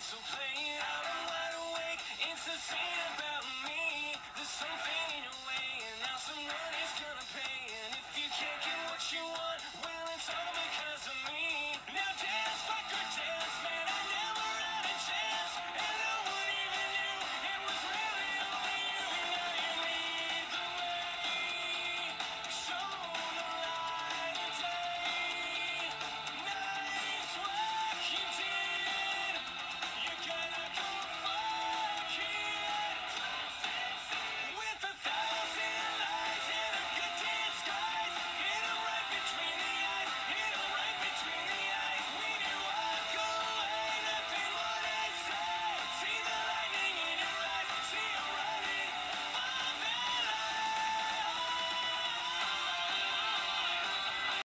so play out. I'm wide awake. It's